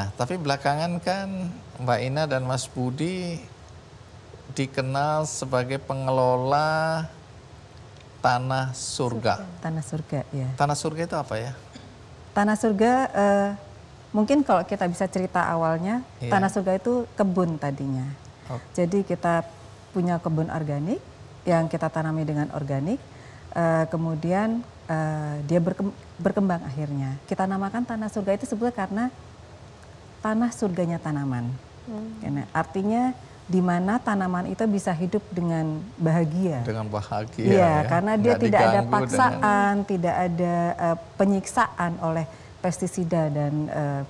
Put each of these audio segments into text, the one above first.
Nah, tapi belakangan kan Mbak Ina dan Mas Budi dikenal sebagai pengelola tanah surga. Tanah surga, ya. Tanah surga itu apa ya? Tanah surga, uh, mungkin kalau kita bisa cerita awalnya, yeah. tanah surga itu kebun tadinya. Okay. Jadi kita punya kebun organik yang kita tanami dengan organik, uh, kemudian uh, dia berkembang akhirnya. Kita namakan tanah surga itu sebetulnya karena tanah surganya tanaman. Hmm. Artinya di mana tanaman itu bisa hidup dengan bahagia. Dengan bahagia. Iya, ya. karena dia Nggak tidak ada paksaan, dengan... tidak ada uh, penyiksaan oleh pestisida dan uh,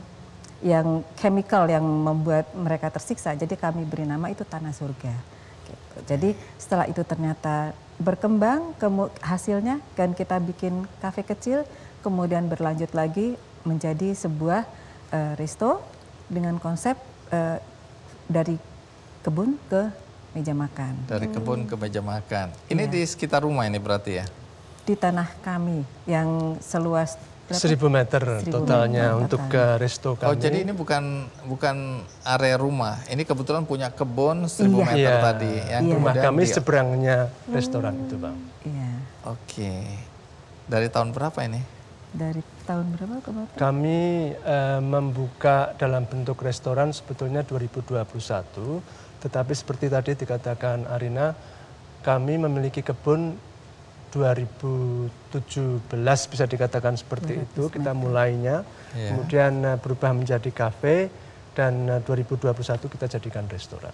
yang chemical yang membuat mereka tersiksa. Jadi kami beri nama itu tanah surga. Gitu. Jadi setelah itu ternyata berkembang, hasilnya kan kita bikin kafe kecil, kemudian berlanjut lagi menjadi sebuah uh, resto dengan konsep uh, dari kebun ke meja makan. Dari kebun ke meja makan. Ini ya. di sekitar rumah ini berarti ya? Di tanah kami yang seluas Seribu meter Seribu totalnya meter untuk ke resto kami. Oh jadi ini bukan bukan area rumah, ini kebetulan punya kebun seribu iya. meter iya. tadi. Yang iya. Rumah kami dia... seberangnya restoran hmm. itu bang. Iya. Oke, dari tahun berapa ini? Dari tahun berapa ke Bapak? Kami uh, membuka dalam bentuk restoran sebetulnya 2021, tetapi seperti tadi dikatakan Arina, kami memiliki kebun 2017 bisa dikatakan seperti itu kita mulainya, yeah. kemudian uh, berubah menjadi kafe dan uh, eh, 2021 kita jadikan restoran.